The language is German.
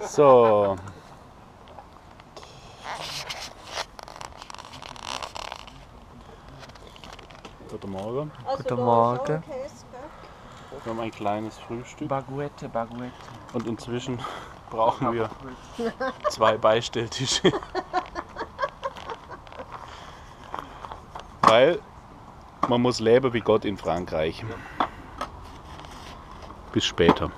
So. Guten Morgen. Also Guten Morgen. Käse. Wir haben ein kleines Frühstück Baguette, Baguette. und inzwischen brauchen wir zwei Beistelltische. Weil man muss leben wie Gott in Frankreich. Bis später.